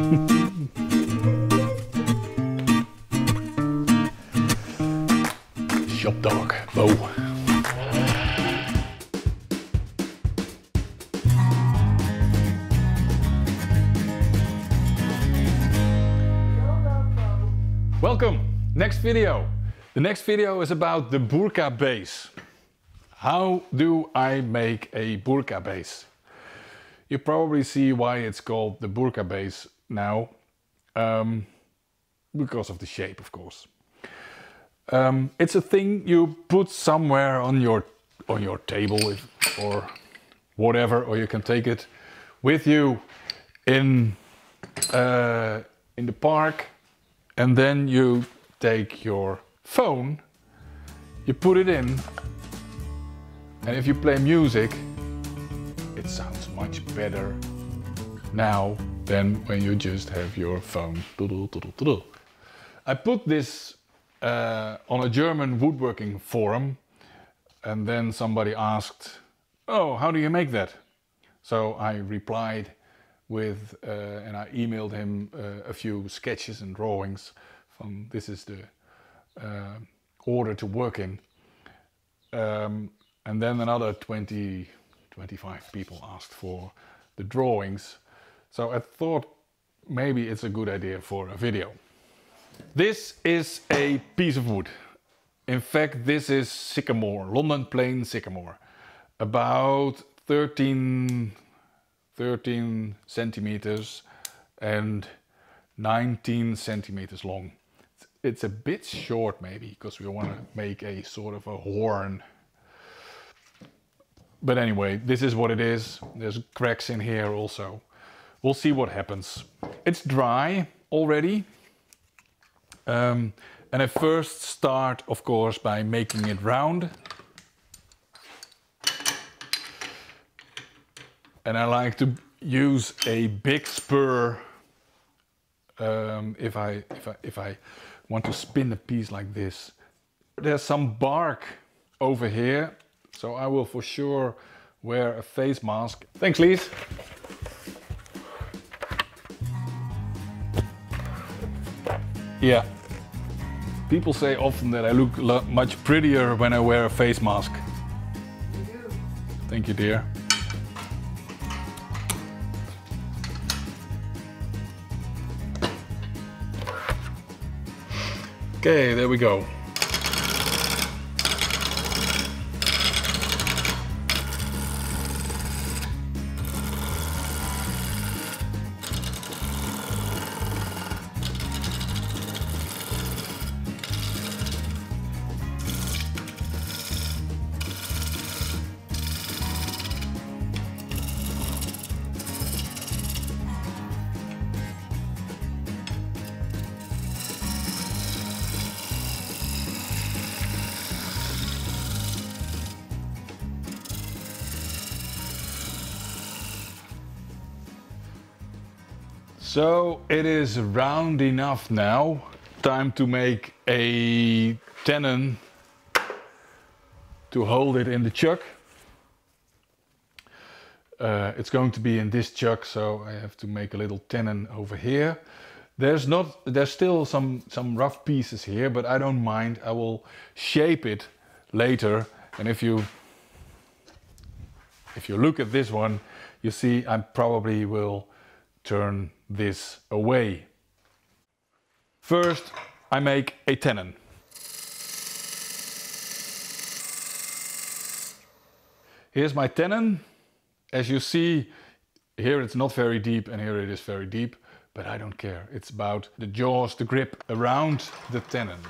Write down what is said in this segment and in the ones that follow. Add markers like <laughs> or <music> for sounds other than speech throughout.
Shop dog, Bo. Welcome, next video. The next video is about the burka bass. How do I make a burka bass? You probably see why it's called the burka bass now. Um, because of the shape, of course. Um, it's a thing you put somewhere on your on your table if, or whatever, or you can take it with you in uh, in the park, and then you take your phone, you put it in, and if you play music, it sounds much better now than when you just have your phone. I put this uh, on a German woodworking forum, and then somebody asked, "Oh, how do you make that?" So I replied with, uh, and I emailed him uh, a few sketches and drawings from this is the uh, order to work in. Um, and then another 20, 25 people asked for the drawings. So I thought maybe it's a good idea for a video. This is a piece of wood. In fact, this is sycamore, London plane sycamore. About 13, 13 centimeters and 19 centimeters long. It's a bit short maybe because we want to make a sort of a horn. But anyway, this is what it is. There's cracks in here also. We'll see what happens. It's dry already. Um, and I first start, of course, by making it round. And I like to use a big spur um, if, I, if, I, if I want to spin a piece like this. There's some bark over here, so I will for sure wear a face mask. Thanks, Lise. Yeah. People say often that I look much prettier when I wear a face mask. Thank you, dear. Okay, there we go. So it is round enough now. Time to make a tenon to hold it in the chuck. Uh, it's going to be in this chuck, so I have to make a little tenon over here. There's not, there's still some, some rough pieces here, but I don't mind. I will shape it later. And if you, if you look at this one, you see I probably will turn this away. First, I make a tenon. Here's my tenon. As you see, here it's not very deep and here it is very deep, but I don't care. It's about the jaws, the grip around the tenon.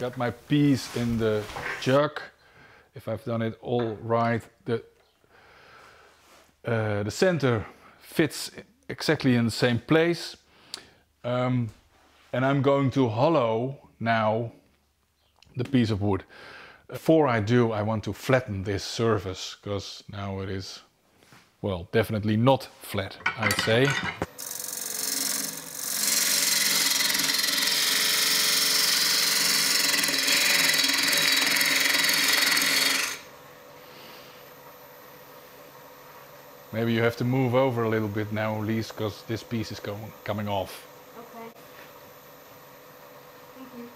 got my piece in the jug. If I've done it all right, the, uh, the center fits exactly in the same place. Um, and I'm going to hollow now the piece of wood. Before I do, I want to flatten this surface because now it is, well, definitely not flat, I'd say. Maybe you have to move over a little bit now, Lise, because this piece is going, coming off. Okay. Thank you.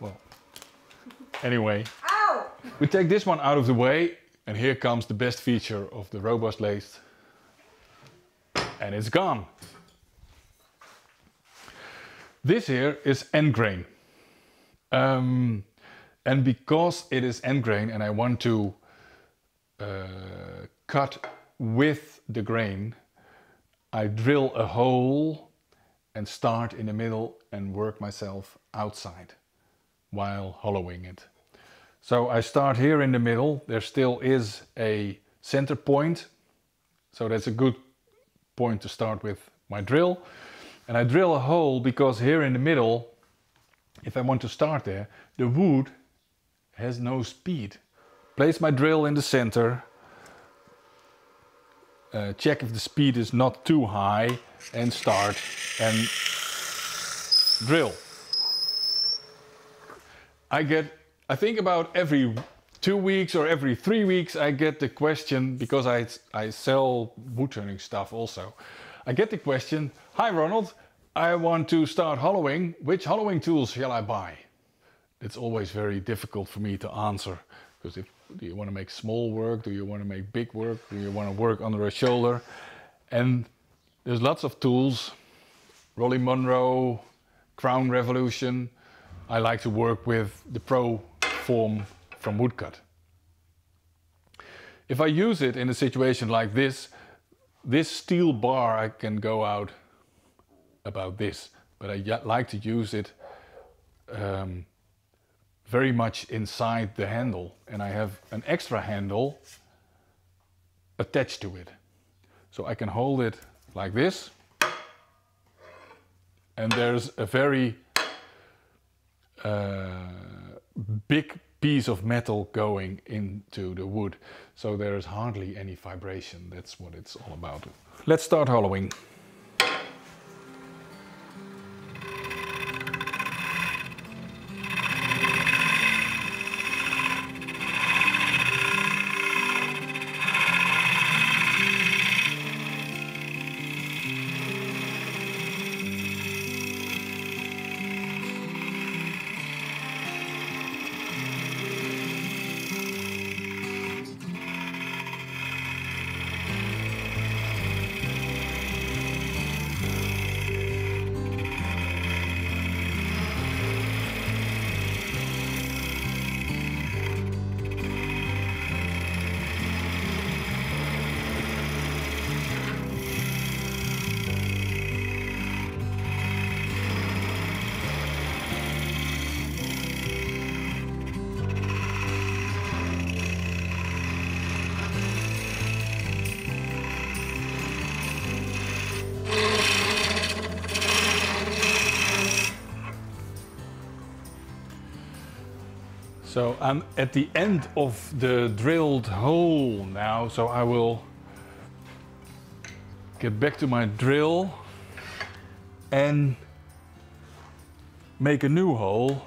Well, anyway, Ow! we take this one out of the way, and here comes the best feature of the robust lathe, and it's gone. This here is end grain. Um, and because it is end grain and I want to uh, cut with the grain, I drill a hole and start in the middle and work myself outside while hollowing it. So I start here in the middle. There still is a center point. So that's a good point to start with my drill. And I drill a hole because here in the middle, if I want to start there, the wood has no speed. Place my drill in the center. Uh, check if the speed is not too high and start and drill. I get, I think about every two weeks or every three weeks, I get the question because I, I sell wood turning stuff also. I get the question, Hi Ronald, I want to start hollowing. Which hollowing tools shall I buy? It's always very difficult for me to answer because if do you want to make small work? Do you want to make big work? Do you want to work under a shoulder? And there's lots of tools. Rolly Munro, Crown Revolution. I like to work with the Pro form from Woodcut. If I use it in a situation like this, this steel bar I can go out about this, but I like to use it um, very much inside the handle and I have an extra handle attached to it. So I can hold it like this and there's a very uh, big piece of metal going into the wood. So there's hardly any vibration. That's what it's all about. Let's start hollowing. So I'm at the end of the drilled hole now, so I will get back to my drill and make a new hole.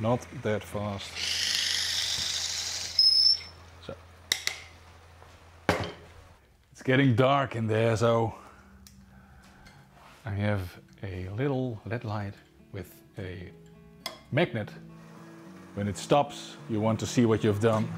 Not that fast. So it's getting dark in there, so I have a little LED light with a magnet. When it stops, you want to see what you've done.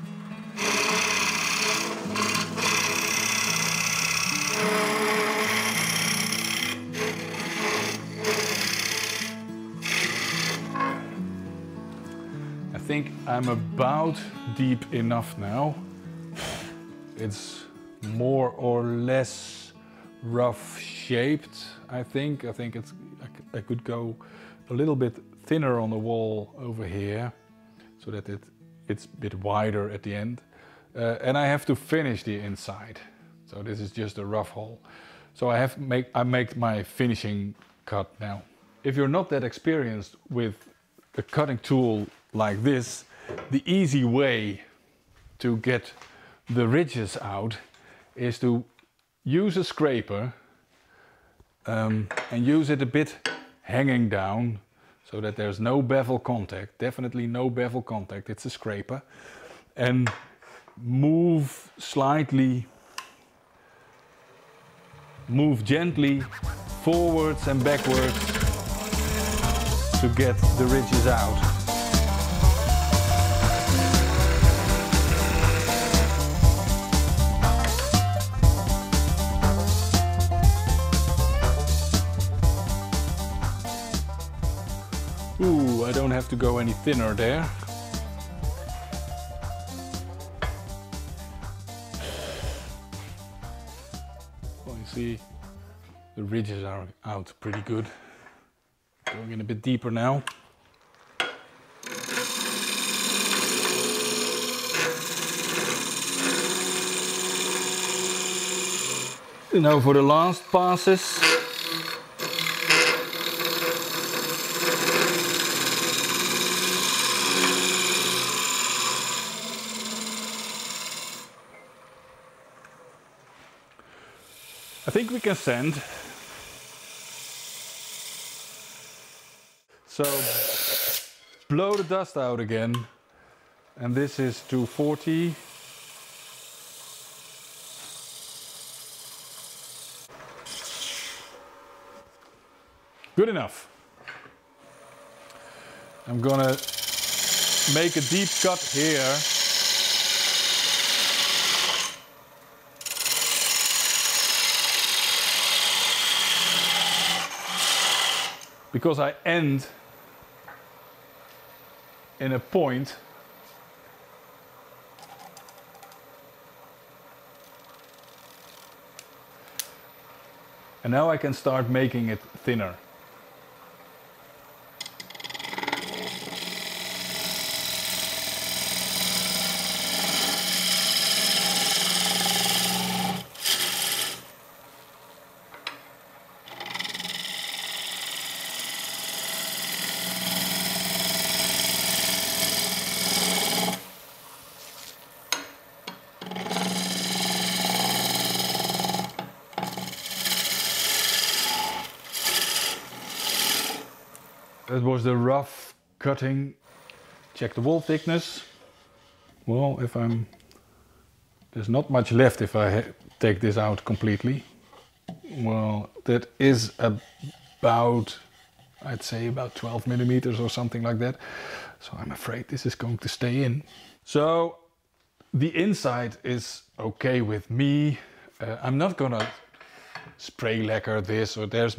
I think I'm about deep enough now. It's more or less rough shaped, I think. I think it's I could go a little bit thinner on the wall over here so that it, it's a bit wider at the end. Uh, and I have to finish the inside. So this is just a rough hole. So I have make I make my finishing cut now. If you're not that experienced with a cutting tool like this, the easy way to get the ridges out is to use a scraper um, and use it a bit hanging down so that there's no bevel contact, definitely no bevel contact, it's a scraper. And move slightly, move gently forwards and backwards to get the ridges out. Have to go any thinner there. Well, you see, the ridges are out pretty good. Going in a bit deeper now. Now for the last passes. I think we can send. So blow the dust out again. And this is 240. Good enough. I'm gonna make a deep cut here because I end in a point and now I can start making it thinner. That was the rough cutting. Check the wall thickness. Well, if I'm... There's not much left if I take this out completely. Well, that is about, I'd say about 12 millimeters or something like that. So I'm afraid this is going to stay in. So the inside is okay with me. Uh, I'm not gonna spray lacquer this or there's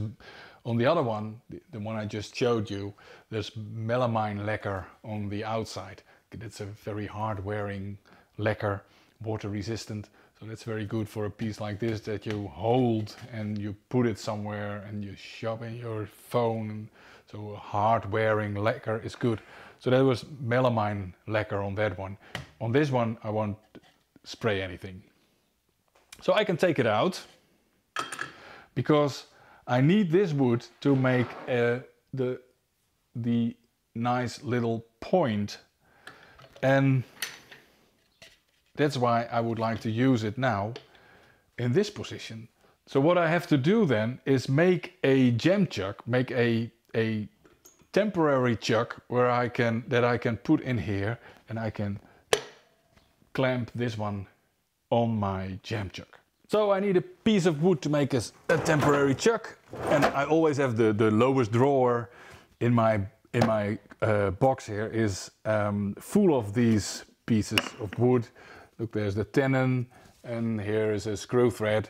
on the other one, the, the one I just showed you, there's melamine lacquer on the outside. It's a very hard wearing lacquer, water resistant. So that's very good for a piece like this that you hold and you put it somewhere and you shove in your phone. So hard wearing lacquer is good. So that was melamine lacquer on that one. On this one, I won't spray anything. So I can take it out because I need this wood to make uh, the, the nice little point and that's why I would like to use it now in this position. So what I have to do then is make a jam chuck, make a, a temporary chuck where I can, that I can put in here and I can clamp this one on my jam chuck. So I need a piece of wood to make a, a temporary chuck and I always have the, the lowest drawer in my, in my uh, box here is um, full of these pieces of wood. Look, there's the tenon and here is a screw thread.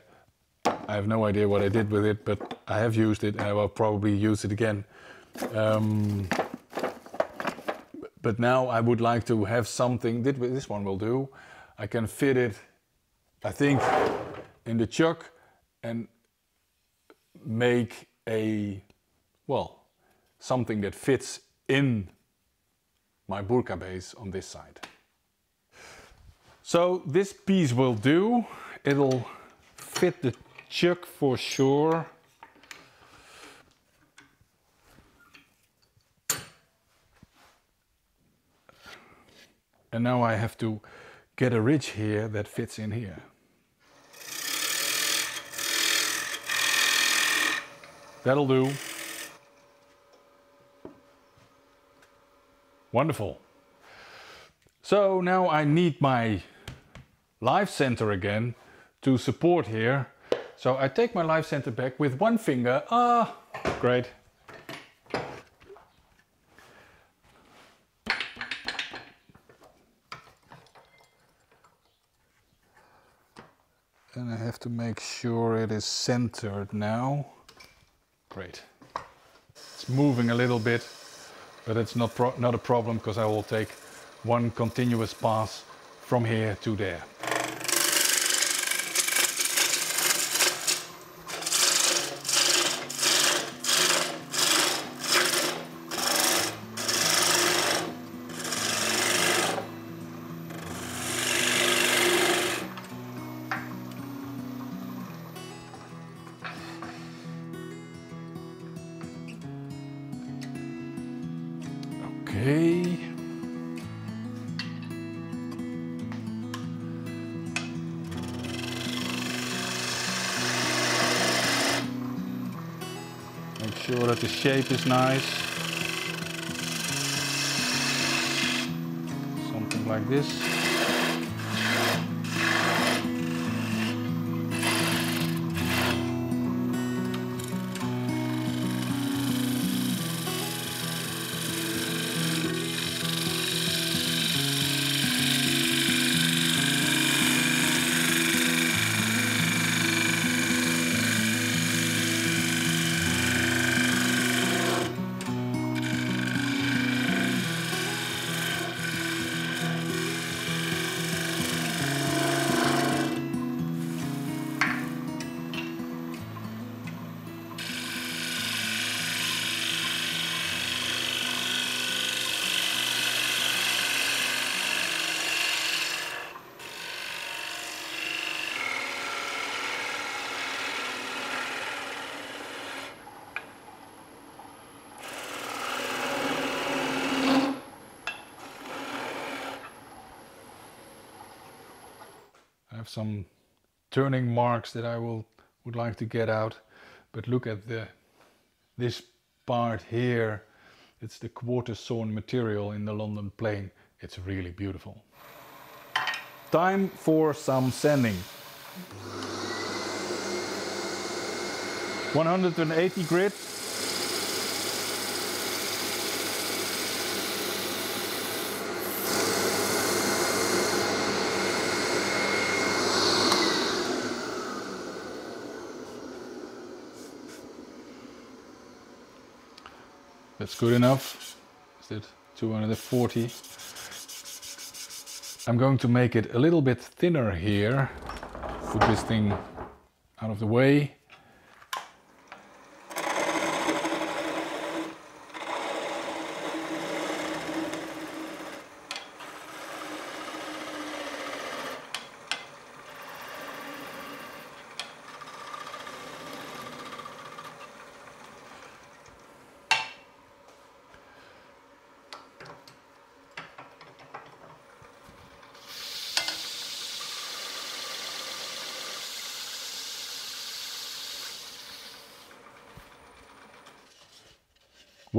I have no idea what I did with it, but I have used it and I will probably use it again. Um, but now I would like to have something, this one will do. I can fit it, I think, in the chuck and make a, well, something that fits in my burka bass on this side. So this piece will do. It'll fit the chuck for sure. And now I have to get a ridge here that fits in here. That'll do. Wonderful. So now I need my live center again to support here. So I take my live center back with one finger. Ah, great. And I have to make sure it is centered now. Great. It's moving a little bit, but it's not, not a problem because I will take one continuous pass from here to there. The shape is nice. Something like this. Have some turning marks that I will would like to get out. But look at the this part here. It's the quarter sawn material in the London plane it's really beautiful. Time for some sanding. 180 grit That's good enough. Is it 240? I'm going to make it a little bit thinner here. Put this thing out of the way.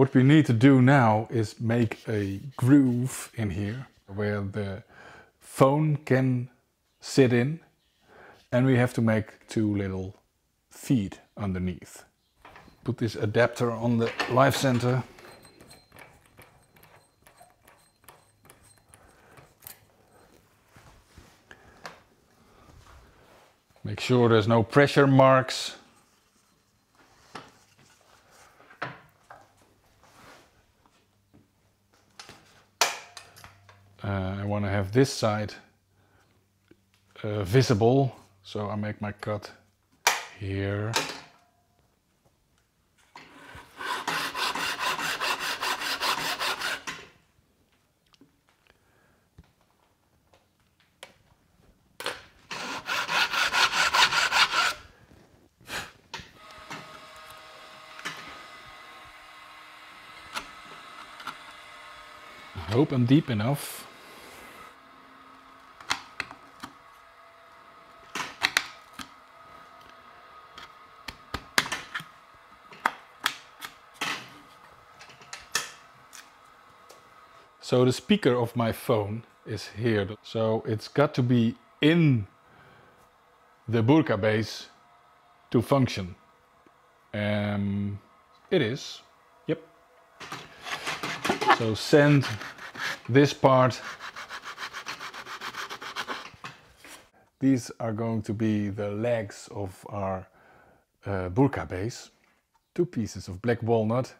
What we need to do now is make a groove in here where the phone can sit in and we have to make two little feet underneath. Put this adapter on the live center. Make sure there's no pressure marks Uh, I want to have this side uh, visible, so I make my cut here. I hope I'm deep enough. So the speaker of my phone is here. So it's got to be in the burka bass to function. Um, it is. Yep. So send this part. These are going to be the legs of our uh, burka bass. Two pieces of black walnut.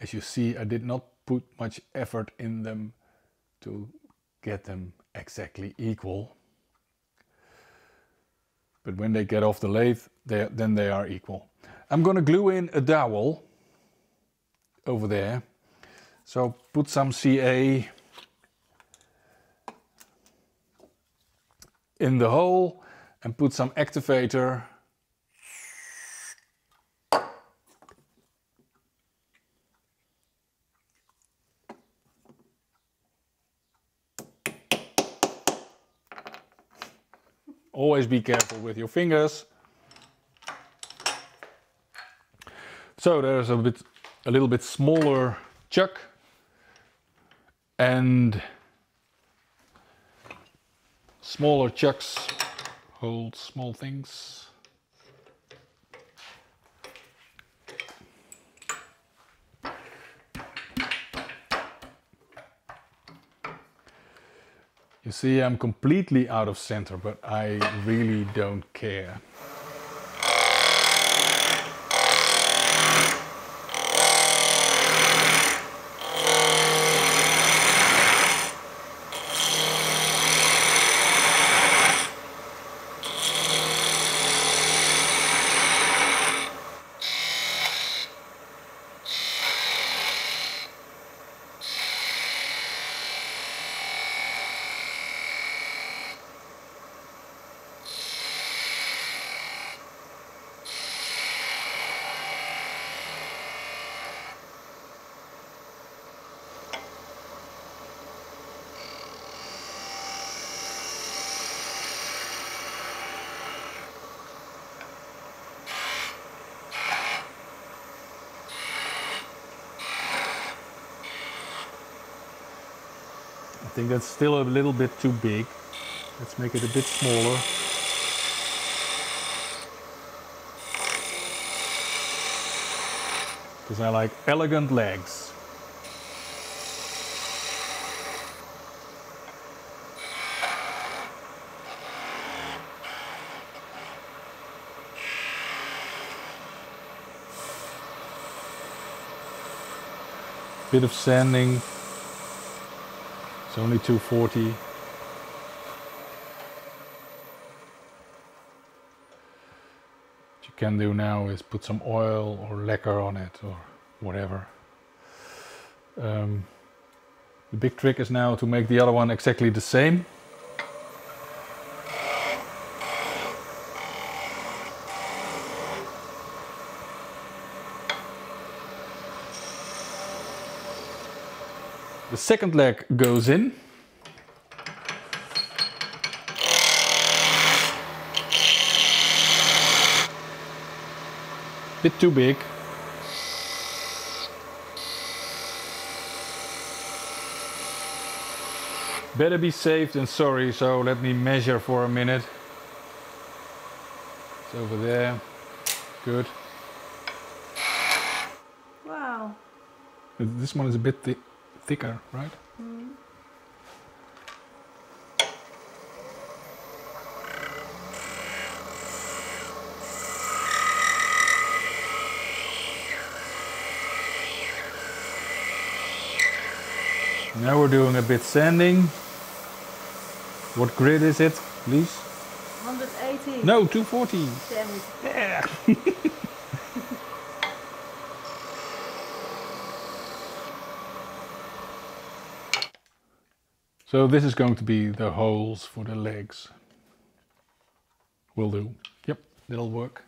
As you see, I did not put much effort in them to get them exactly equal. But when they get off the lathe, they, then they are equal. I'm going to glue in a dowel over there. So put some CA in the hole and put some activator Always be careful with your fingers. So there's a bit, a little bit smaller chuck and smaller chucks hold small things. You see, I'm completely out of center, but I really don't care. I think that's still a little bit too big. Let's make it a bit smaller. Because I like elegant legs. Bit of sanding it's only 240. What you can do now is put some oil or lacquer on it or whatever. Um, the big trick is now to make the other one exactly the same. The second leg goes in. Bit too big. Better be safe than sorry, so let me measure for a minute. It's over there. Good. Wow. This one is a bit thick thicker, right? Mm. Now we're doing a bit sanding. What grit is it, please? 180. No, 240. Damn it. Yeah. <laughs> So this is going to be the holes for the legs. Will do. Yep, that'll work.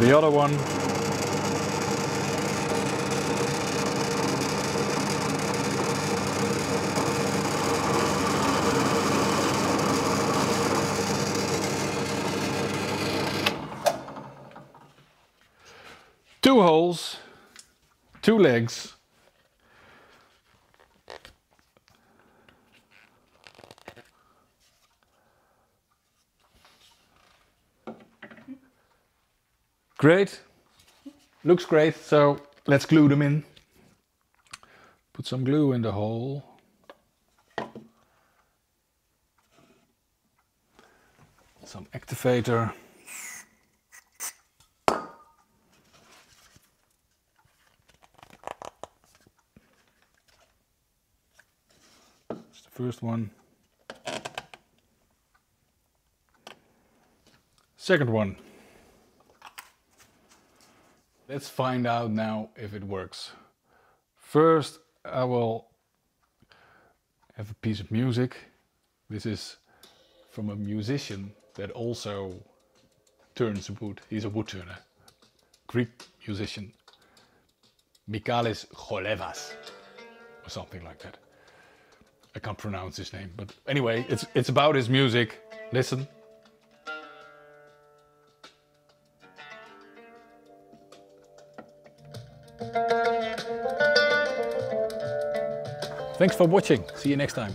The other one. Two holes, two legs, Great. Looks great. So let's glue them in. Put some glue in the hole. Some activator. First one. Second one. Let's find out now if it works. First, I will have a piece of music. This is from a musician that also turns wood. He's a wood turner. Greek musician. Michalis Cholevas or something like that. I can't pronounce his name, but anyway, it's it's about his music. Listen. Thanks for watching. See you next time.